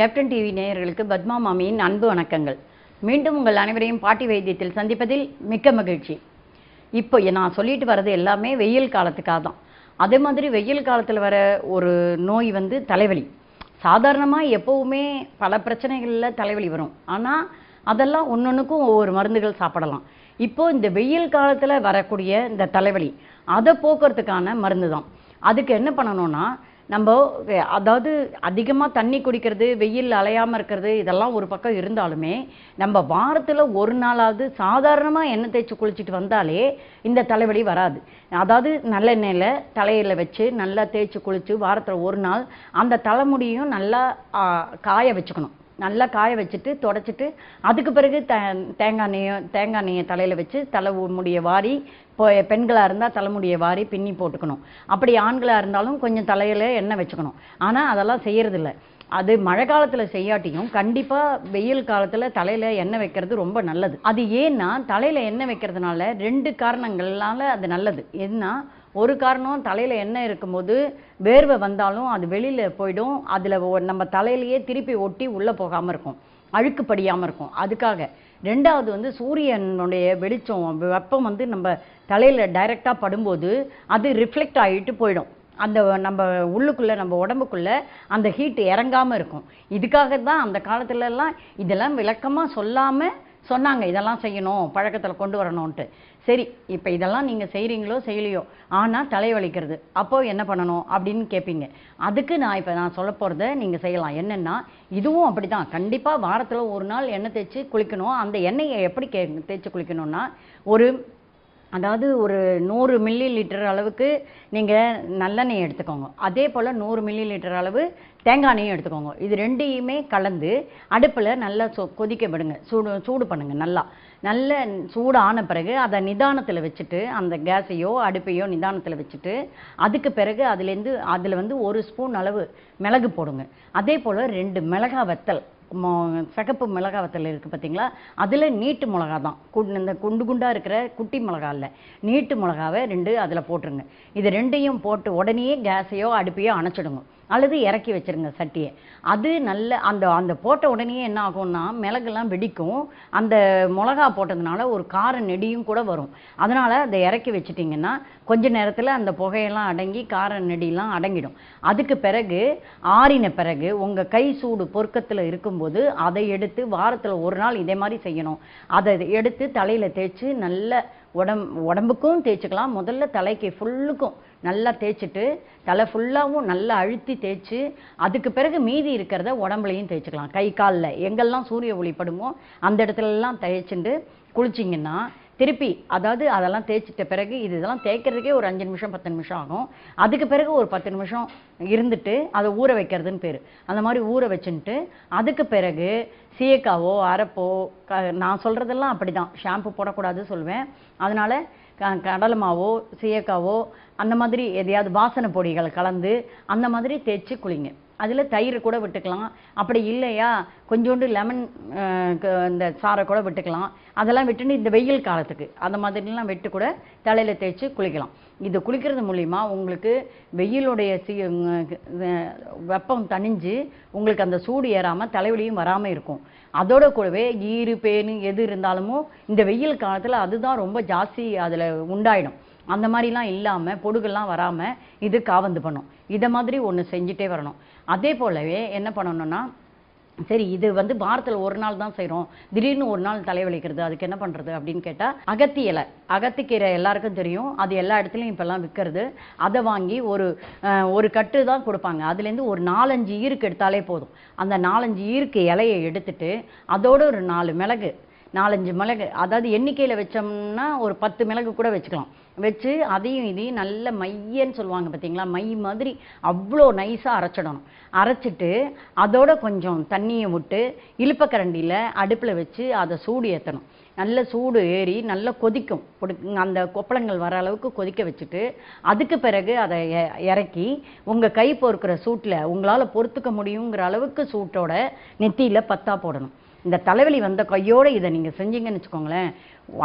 Captain TV நேயர்களுக்கு பத்மா மாமியின் அன்பு வணக்கங்கள். மீண்டும் உங்கள் அனைவரையும் பாட்டி வைத்தியத்தில் சந்திப்பதில் மிக்க மகிழ்ச்சி. இப்போ நான் சொல்லிட்டு வர்றது எல்லாமே வெயில் காலத்துக்காக தான். அதே மாதிரி வெயில் காலத்தில் வர ஒரு நோய் வந்து தலைவலி. சாதாரணமாக எப்போவுமே பல பிரச்சனைகளில் தலைவலி வரும். ஆனால் அதெல்லாம் ஒன்னொன்றுக்கும் ஒவ்வொரு மருந்துகள் சாப்பிடலாம். இப்போது இந்த வெயில் காலத்தில் வரக்கூடிய இந்த தலைவலி அதை போக்குறதுக்கான மருந்து தான் அதுக்கு என்ன பண்ணணும்னா நம்ம அதாவது அதிகமாக தண்ணி குடிக்கிறது வெயில் அலையாமல் இருக்கிறது இதெல்லாம் ஒரு பக்கம் இருந்தாலுமே நம்ம வாரத்தில் ஒரு நாளாவது சாதாரணமாக எண்ணெய் தேய்ச்சி குளிச்சுட்டு வந்தாலே இந்த தலைவலி வராது. அதாவது நல்லெண்ணெயில் தலையில் வச்சு நல்லா தேய்ச்சி குளித்து வாரத்தில் ஒரு நாள் அந்த தலைமுடியும் நல்லா காய வச்சுக்கணும். நல்லா காய வச்சுட்டு தொடச்சிட்டு அதுக்கு பிறகு த தேங்காய் எண்ணெயை தேங்காய் எண்ணெயை தலையில் வச்சு தலை முடிய வாரி இப்போ பெண்களாக இருந்தால் தலைமுடியை வாரி பின்னி போட்டுக்கணும். அப்படி ஆண்களாக இருந்தாலும் கொஞ்சம் தலையில் எண்ணெய் வச்சுக்கணும். ஆனால் அதெல்லாம் செய்யறதில்ல. அது மழை காலத்தில் செய்யாட்டியும் கண்டிப்பாக வெயில் காலத்தில் தலையில் எண்ணெய் வைக்கிறது ரொம்ப நல்லது. அது ஏன்னா தலையில் எண்ணெய் வைக்கிறதுனால ரெண்டு காரணங்களால் அது நல்லது. ஏன்னா ஒரு காரணம் தலையில் எண்ணெய் இருக்கும்போது வேர்வை வந்தாலும் அது வெளியில் போயிடும். அதில் நம்ம தலையிலேயே திருப்பி ஒட்டி உள்ளே போகாமல் இருக்கும். அழுக்கு படியாமல் இருக்கும். அதுக்காக. ரெண்டாவது வந்து சூரியனுடைய வெளிச்சம் வெப்பம் வந்து நம்ம தலையில் டைரெக்டாக படும்போது அது ரிஃப்ளெக்ட் ஆகிட்டு போயிடும். அந்த நம்ம உள்ளுக்குள்ளே நம்ம உடம்புக்குள்ளே அந்த ஹீட் இறங்காமல் இருக்கும். இதுக்காக தான் அந்த காலத்துலலாம் இதெல்லாம் விளக்கமாக சொல்லாமல் சொன்னாங்க. இதெல்லாம் செய்யணும் பழக்கத்தில் கொண்டு வரணும்ன்ட்டு. சரி இப்போ இதெல்லாம் நீங்கள் செய்கிறீங்களோ செய்யலையோ ஆனால் தலைவலிக்கிறது அப்போது என்ன பண்ணணும் அப்படின்னு கேட்பீங்க அதுக்கு நான் இப்போ நான் சொல்ல போகிறத நீங்கள் செய்யலாம். என்னென்னா இதுவும் அப்படி தான் கண்டிப்பாக வாரத்தில் ஒரு நாள் எண்ணெய் தேய்ச்சி குளிக்கணும். அந்த எண்ணெயை எப்படி கே தேய்ச்சி குளிக்கணும்னா ஒரு அதாவது ஒரு நூறு மில்லி லிட்டர் அளவுக்கு நீங்கள் நல்லெண்ணெய் எடுத்துக்கோங்க. அதே போல் நூறு மில்லி லிட்டர் அளவு தேங்காய் எண்ணெயும் எடுத்துக்கோங்க. இது ரெண்டையுமே கலந்து அடுப்பில் நல்லா சொ கொதிக்க விடுங்க. சூடு சூடு பண்ணுங்கள் நல்லா. நல்ல சூடு ஆன பிறகு அதை நிதானத்தில் வச்சுட்டு அந்த கேஸையோ அடுப்பையோ நிதானத்தில் வச்சுட்டு அதுக்கு பிறகு அதுலேருந்து அதில் வந்து ஒரு ஸ்பூன் அளவு மிளகு போடுங்க. அதே போல் ரெண்டு மிளகா வத்தல். சிகப்பு மிளகா வத்தல் இருக்குது பார்த்தீங்களா அதில் நீட்டு மிளகா தான் குண்டு இந்த குண்டு குண்டாக இருக்கிற குட்டி மிளகா இல்லை. நீட்டு மிளகாவை ரெண்டு அதில் போட்டுருங்க. இது ரெண்டையும் போட்டு உடனே கேஸையோ அடுப்பையோ அணைச்சிடுங்க. அல்லது இறக்கி வச்சிருங்க சட்டியை. அது நல்ல அந்த அந்த போட்ட உடனே என்ன ஆகும்னா மிளகுலாம் வெடிக்கும். அந்த மிளகா போட்டதுனால ஒரு கார நெடியும் கூட வரும். அதனால் அதை இறக்கி வச்சிட்டிங்கன்னா கொஞ்ச நேரத்தில் அந்த புகையெல்லாம் அடங்கி கார நெடியெலாம் அடங்கிடும். அதுக்கு பிறகு ஆறின பிறகு உங்கள் கை சூடு பொருக்கத்தில் இருக்கும்போது அதை எடுத்து வாரத்தில் ஒரு நாள் இதே மாதிரி செய்யணும். அதை எடுத்து தலையில் தேய்ச்சி நல்ல உடம் உடம்புக்கும் தேய்ச்சிக்கலாம். முதல்ல தலைக்கு ஃபுல்லுக்கும் நல்லா தேய்ச்சிட்டு தலை ஃபுல்லாகவும் நல்லா அழுத்தி தேய்ச்சி அதுக்கு பிறகு மீதி இருக்கிறத உடம்புலையும் தேய்ச்சிக்கலாம். கை காலில் எங்கெல்லாம் சூரிய ஒளி படுமோ அந்த இடத்துலலாம் தேய்ச்சிட்டு குளிச்சிங்கன்னா திருப்பி அதாவது அதெல்லாம் தேய்ச்சிட்ட பிறகு இது இதெல்லாம் தேய்க்கிறதுக்கே ஒரு அஞ்சு நிமிஷம் பத்து நிமிஷம் ஆகும். அதுக்கு பிறகு ஒரு பத்து நிமிஷம் இருந்துட்டு அதை ஊற வைக்கிறதுன்னு பேர். அந்த மாதிரி ஊற வச்சுன்ட்டு அதுக்கு பிறகு சீயக்காவோ அரப்போ க நான் சொல்கிறதெல்லாம் அப்படி தான் ஷாம்பு போடக்கூடாது சொல்லுவேன் அதனால் க கடலை மாவோ சீயக்காவோ அந்த மாதிரி எதையாவது வாசனை பொடிகள் கலந்து அந்த மாதிரி தேய்ச்சி குளிங்க. அதில் தயிர் கூட விட்டுக்கலாம். அப்படி இல்லையா? கொஞ்சோண்டு லெமன் இந்த சாரை கூட விட்டுக்கலாம். அதெல்லாம் விட்டுன்னு இந்த வெயில் காலத்துக்கு அந்த மாதிரிலாம் விட்டு கூட தலையில் தேய்ச்சி குளிக்கலாம். இது குளிக்கிறது மூலிமா உங்களுக்கு வெயிலுடைய சி வெப்பம் தணிஞ்சு உங்களுக்கு அந்த சூடு ஏறாமல் தலைவலியும் வராமல் இருக்கும். அதோட கூடவே ஈறு பேனு எது இருந்தாலும் இந்த வெயில் காலத்தில் அதுதான் ரொம்ப ஜாஸ்தி அதில் உண்டாயிடும். அந்த மாதிரிலாம் இல்லாமல் பொடுகெல்லாம் வராமல் இது காவந்து பண்ணும். இதை மாதிரி ஒன்று செஞ்சுட்டே வரணும். அதே போலவே என்ன பண்ணணும்னா சரி இது வந்து வாரத்தில் ஒரு நாள் தான் செய்கிறோம் திடீர்னு ஒரு நாள் தலைவலிக்கிறது அதுக்கு என்ன பண்ணுறது அப்படின்னு கேட்டால் அகத்தி இலை. அகத்திக்கீரை எல்லாருக்கும் தெரியும். அது எல்லா இடத்துலையும் இப்போல்லாம் விற்கிறது அதை வாங்கி ஒரு ஒரு கட்டு தான் கொடுப்பாங்க. அதுலேருந்து ஒரு நாலஞ்சு ஈருக்கு எடுத்தாலே போதும். அந்த நாலஞ்சு ஈருக்கு இலையை எடுத்துட்டு அதோட ஒரு நாலு மிளகு நாலஞ்சு மிளகு அதாவது எண்ணிக்கையில் வச்சோம்னா ஒரு பத்து மிளகு கூட வச்சுக்கலாம். வச்சு அதையும் இதையும் நல்ல மையன்னு சொல்லுவாங்க பார்த்தீங்களா மை மாதிரி அவ்வளோ நைஸாக அரைச்சிடணும். அரைச்சிட்டு அதோட கொஞ்சம் தண்ணியை விட்டு இழுப்பக்கரண்டியில் அடுப்பில் வச்சு அதை சூடு ஏற்றணும் நல்ல சூடு ஏறி நல்லா கொதிக்கும். பொடு- அந்த கொப்பளங்கள் வர அளவுக்கு கொதிக்க வச்சுட்டு அதுக்கு பிறகு அதை எ- இறக்கி உங்கள் கை பொறுக்கிற சூட்டில் உங்களால் பொறுத்துக்க முடியுங்கிற அளவுக்கு சூட்டோட நெத்தியில் பத்தா போடணும். இந்த தலைவலி வந்த கையோடு இதை நீங்கள் செஞ்சீங்கன்னு வச்சுக்கோங்களேன்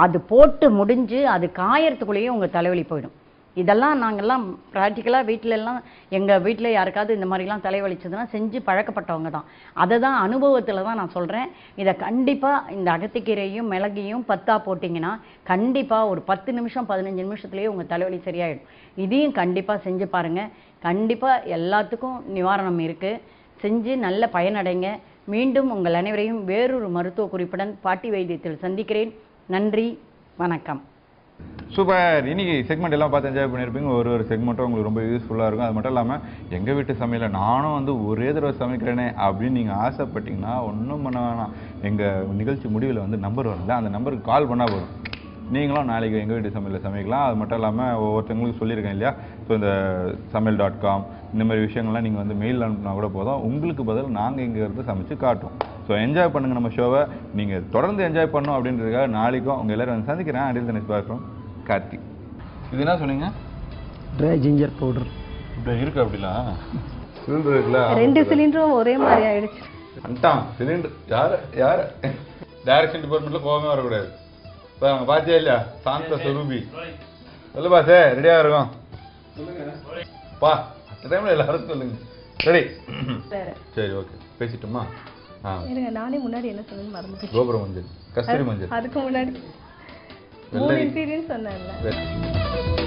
அது போட்டு முடிஞ்சு அது காயறதுக்குள்ளேயே உங்கள் தலைவலி போயிடும். இதெல்லாம் நாங்கெல்லாம் ப்ராக்டிக்கலாக வீட்டிலெல்லாம் எங்கள் வீட்டில் யாருக்காவது இந்த மாதிரிலாம் தலைவலிச்சதுன்னா செஞ்சு பழக்கப்பட்டவங்க தான். அதை தான் அனுபவத்தில் தான் நான் சொல்கிறேன் இதை கண்டிப்பாக இந்த அகத்திக்கீரையும் மிளகையும் பத்தாக போட்டிங்கன்னா கண்டிப்பாக ஒரு பத்து நிமிஷம் பதினஞ்சு நிமிஷத்துலேயே உங்கள் தலைவலி சரியாயிடும். இதையும் கண்டிப்பாக செஞ்சு பாருங்கள் கண்டிப்பாக எல்லாத்துக்கும் நிவாரணம் இருக்குது செஞ்சு நல்ல பயனடைங்க. மீண்டும் உங்கள் அனைவரையும் வேறொரு மருத்துவ குறிப்புடன் பாட்டி வைத்தியத்தில் சந்திக்கிறேன். நன்றி வணக்கம். சூப்பர். இன்னைக்கு செக்மெண்ட் எல்லாம் பார்த்து என்ஜாய் பண்ணியிருப்பீங்க. ஒரு ஒரு செக்மெண்ட்டும் உங்களுக்கு ரொம்ப யூஸ்ஃபுல்லாக இருக்கும். அது மட்டும் இல்லாமல் எங்கள் வீட்டு சமையலை நானும் வந்து ஒரே தடவை சமைக்கிறேனே அப்படின்னு நீங்கள் ஆசைப்பட்டீங்கன்னா ஒன்றும் பண்ண வேணாம். எங்கள் நிகழ்ச்சி முடிவில் வந்து நம்பர் வரல அந்த நம்பருக்கு கால் பண்ணால் போதும். நீங்களும் நாளைக்கு எங்கள் வீட்டு சமையலில் சமைக்கலாம். அது மட்டும் இல்லாமல் ஒவ்வொருத்தவங்களுக்கு சொல்லியிருக்கேன் இல்லையா? ஸோ இந்த சமையல் டாட் காம் இந்த மாதிரி விஷயங்கள்லாம் நீங்கள் வந்து மெயில் அனுப்புனா கூட போதும். உங்களுக்கு பதில் நாங்கள் இங்கே இருந்து சமைச்சு காட்டுவோம். ஸோ என்ஜாய் பண்ணுங்கள் நம்ம ஷோவை நீங்கள் தொடர்ந்து என்ஜாய் பண்ணணும் அப்படின்றதுக்காக நாளைக்கும் உங்கள் எல்லாரும் வந்து சந்திக்கிறேன். அடில் தனிஷ் பார்க்குறோம் கார்த்தி. இது என்ன சொன்னீங்க? ட்ரை ஜிஞ்சர் பவுடர் இப்படி இருக்கு அப்படிலாம் சிலிண்டர் இருக்குல்ல ரெண்டு சிலிண்டரும் ஒரே மாதிரி ஆயிடுச்சு. வந்துட்டான் சிலிண்டர். யார் யார்? டைரக்ஷன் டிபார்ட்மெண்ட்டில் கோவமே வரக்கூடாது. இப்போ அவங்க பார்த்தியா இல்லையா? சாந்த சுரூபி. சொல்லு பாசே ரெடியாக இருக்கும். பா. டைமில் எல்லாரும் சொல்லுங்க. ரெடி சரி ஓகே பேசிட்டோமா? ஆ. இருங்க நானே முன்னாடி என்ன சொன்னேன்னு மறந்துட்டேன். கோபுரம் மஞ்சள் கஸ்தூரி மஞ்சள். அதுக்கு முன்னாடி. மூணு. இன்க்ரீடியன்ட் சொன்னேன்ல சரி.